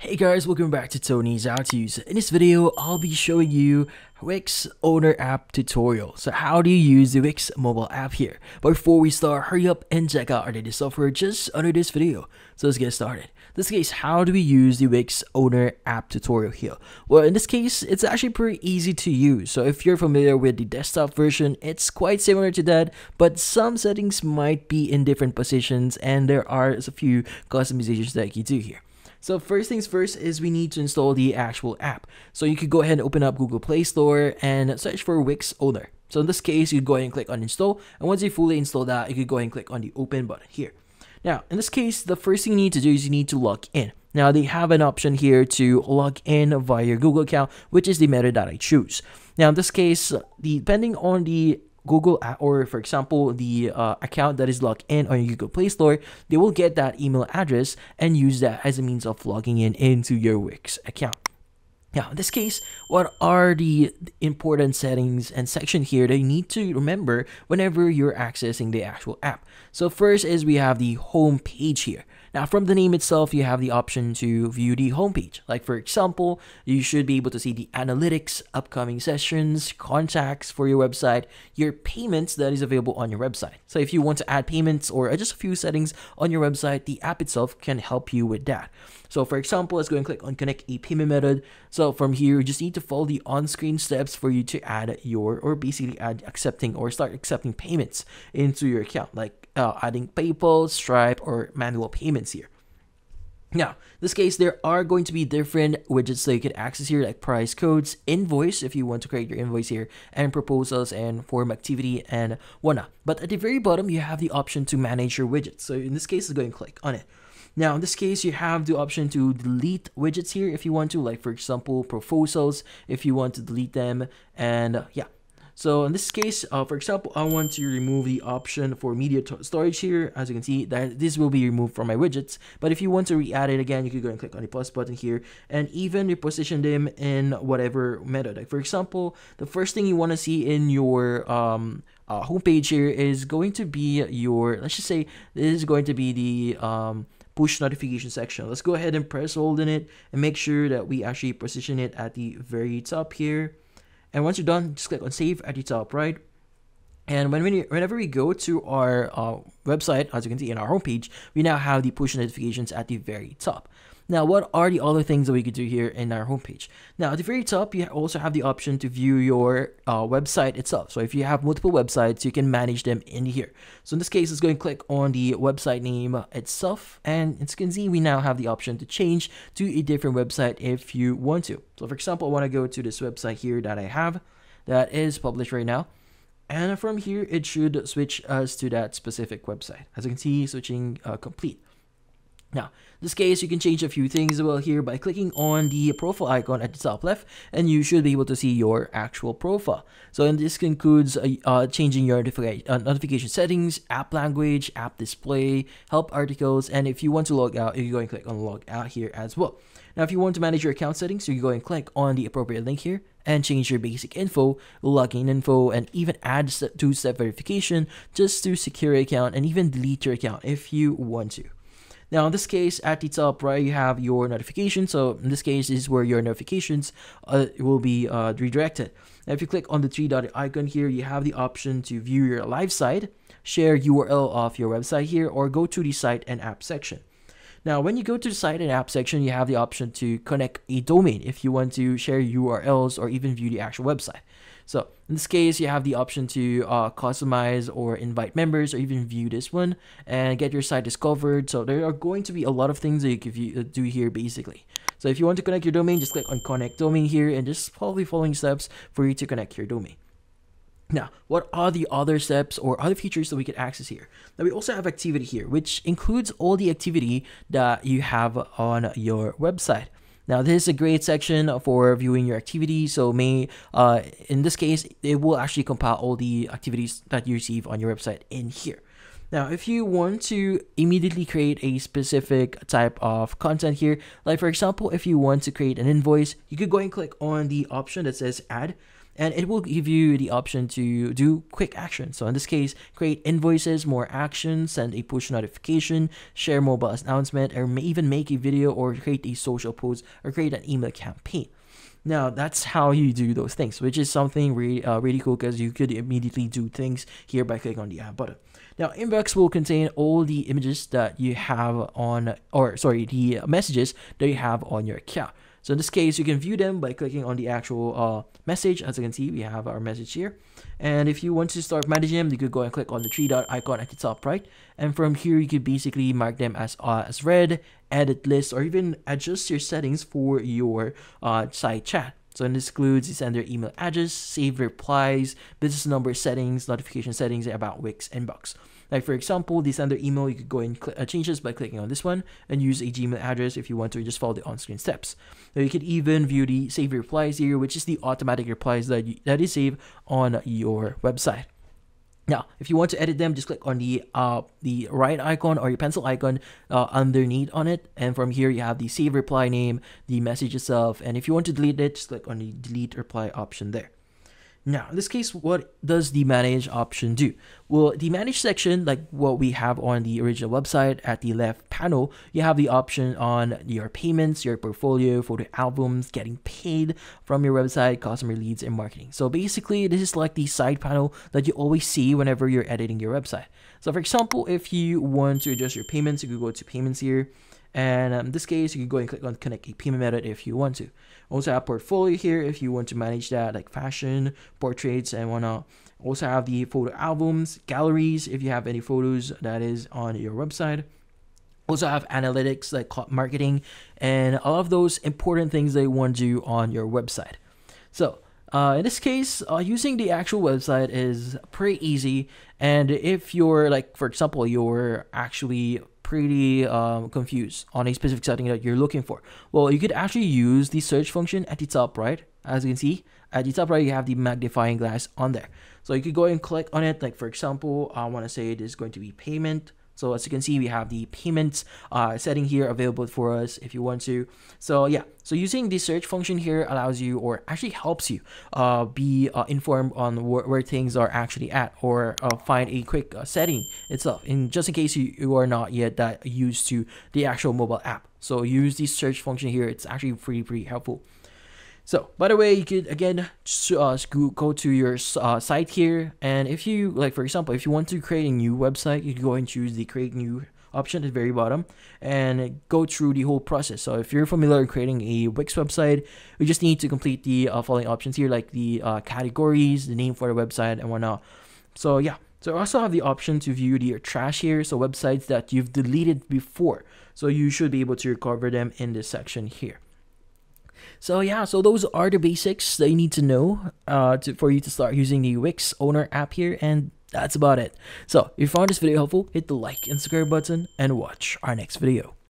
Hey guys, welcome back to Tony's HowTos. In this video, I'll be showing you Wix Owner App tutorial. So how do you use the Wix mobile app here? But before we start, hurry up and check out our latest software just under this video. So let's get started. In this case, how do we use the Wix Owner App tutorial here? Well, in this case, it's actually pretty easy to use. So if you're familiar with the desktop version, it's quite similar to that, but some settings might be in different positions and there are a few customizations that you do here. So first things first is we need to install the actual app. So you could go ahead and open up Google Play Store and search for Wix Owner. So in this case, you go ahead and click on install. And once you fully install that, you could go ahead and click on the open button here. Now, in this case, the first thing you need to do is you need to log in. Now, they have an option here to log in via your Google account, which is the method that I choose. Now, in this case, depending on the Google or for example the uh, account that is logged in on your Google Play Store, they will get that email address and use that as a means of logging in into your Wix account. Now, in this case, what are the important settings and section here that you need to remember whenever you're accessing the actual app? So first is we have the home page here. Now, from the name itself, you have the option to view the homepage. Like, for example, you should be able to see the analytics, upcoming sessions, contacts for your website, your payments that is available on your website. So, if you want to add payments or just a few settings on your website, the app itself can help you with that. So, for example, let's go and click on connect a payment method. So, from here, you just need to follow the on screen steps for you to add your or basically add accepting or start accepting payments into your account, like uh, adding PayPal, Stripe, or manual payments here. Now, in this case, there are going to be different widgets that you can access here, like price quotes, invoice, if you want to create your invoice here, and proposals and form activity and whatnot. But at the very bottom, you have the option to manage your widgets. So in this case, go and click on it. Now, in this case, you have the option to delete widgets here if you want to, like for example, proposals, if you want to delete them. And yeah, so in this case, uh, for example, I want to remove the option for media storage here. As you can see, that this will be removed from my widgets. But if you want to re-add it again, you could go and click on the plus button here and even reposition them in whatever method. Like for example, the first thing you want to see in your um, uh, homepage here is going to be your, let's just say this is going to be the um, push notification section. Let's go ahead and press hold in it and make sure that we actually position it at the very top here. And once you're done, just click on save at the top right. And when we, whenever we go to our uh, website, as you can see in our homepage, we now have the push notifications at the very top. Now, what are the other things that we could do here in our homepage? Now, at the very top, you also have the option to view your uh, website itself. So if you have multiple websites, you can manage them in here. So in this case, let's go and click on the website name itself. And as you can see, we now have the option to change to a different website if you want to. So for example, I want to go to this website here that I have that is published right now. And from here, it should switch us to that specific website. As you can see, switching uh, complete. Now, in this case, you can change a few things well here by clicking on the profile icon at the top left, and you should be able to see your actual profile. So, and this includes uh, uh, changing your notification, uh, notification settings, app language, app display, help articles, and if you want to log out, you can go and click on log out here as well. Now, if you want to manage your account settings, you go and click on the appropriate link here and change your basic info, login info, and even add two-step verification just to secure your account and even delete your account if you want to. Now in this case, at the top right, you have your notifications. So in this case, this is where your notifications uh, will be uh, redirected. Now if you click on the three dot icon here, you have the option to view your live site, share URL of your website here, or go to the site and app section. Now, when you go to the site and app section, you have the option to connect a domain if you want to share URLs or even view the actual website. So in this case, you have the option to uh, customize or invite members or even view this one and get your site discovered. So there are going to be a lot of things that you can uh, do here basically. So if you want to connect your domain, just click on connect domain here and just follow the following steps for you to connect your domain. Now, what are the other steps or other features that we can access here? Now, we also have activity here, which includes all the activity that you have on your website. Now this is a great section for viewing your activities. So may uh, in this case, it will actually compile all the activities that you receive on your website in here. Now, if you want to immediately create a specific type of content here, like for example, if you want to create an invoice, you could go and click on the option that says add and it will give you the option to do quick action. So in this case, create invoices, more actions, send a push notification, share mobile announcement, or may even make a video or create a social post or create an email campaign. Now that's how you do those things, which is something really uh, really cool because you could immediately do things here by clicking on the add button. Now inbox will contain all the images that you have on, or sorry, the messages that you have on your account. So in this case, you can view them by clicking on the actual uh, message. As you can see, we have our message here. And if you want to start managing them, you could go and click on the three dot icon at the top right. And from here, you could basically mark them as uh, as read, edit list, or even adjust your settings for your uh, site chat. So this includes the their email address, save replies, business number settings, notification settings, about Wix inbox. Like for example, this under email, you could go and uh, change this by clicking on this one and use a Gmail address if you want to just follow the on-screen steps. Now you could even view the save replies here, which is the automatic replies that you, that is saved on your website. Now, if you want to edit them, just click on the uh, the right icon or your pencil icon uh, underneath on it. And from here, you have the save reply name, the message itself. And if you want to delete it, just click on the delete reply option there. Now, in this case, what does the manage option do? Well, the manage section, like what we have on the original website at the left panel, you have the option on your payments, your portfolio, photo albums, getting paid from your website, customer leads, and marketing. So basically, this is like the side panel that you always see whenever you're editing your website. So for example, if you want to adjust your payments, you could go to payments here and um, in this case, you can go and click on connect a payment method if you want to. Also have portfolio here if you want to manage that, like fashion, portraits, and whatnot. Also have the photo albums, galleries if you have any photos that is on your website. Also have analytics like marketing and all of those important things they want to do on your website. So uh, in this case, uh, using the actual website is pretty easy. And if you're like, for example, you're actually pretty um, confused on a specific setting that you're looking for, well, you could actually use the search function at the top right. As you can see, at the top right, you have the magnifying glass on there. So you could go and click on it. Like for example, I want to say it is going to be payment. So as you can see, we have the payments uh, setting here available for us if you want to. So yeah, so using the search function here allows you or actually helps you uh, be uh, informed on wh where things are actually at or uh, find a quick uh, setting itself in just in case you, you are not yet that used to the actual mobile app. So use the search function here. It's actually pretty, pretty helpful. So, by the way, you could again uh, go to your uh, site here, and if you like, for example, if you want to create a new website, you can go and choose the create new option at the very bottom and go through the whole process. So if you're familiar with creating a Wix website, you just need to complete the uh, following options here, like the uh, categories, the name for the website, and whatnot. So yeah, so I also have the option to view the trash here, so websites that you've deleted before. So you should be able to recover them in this section here. So yeah, so those are the basics that you need to know uh, to, for you to start using the Wix owner app here and that's about it. So if you found this video helpful, hit the like and subscribe button and watch our next video.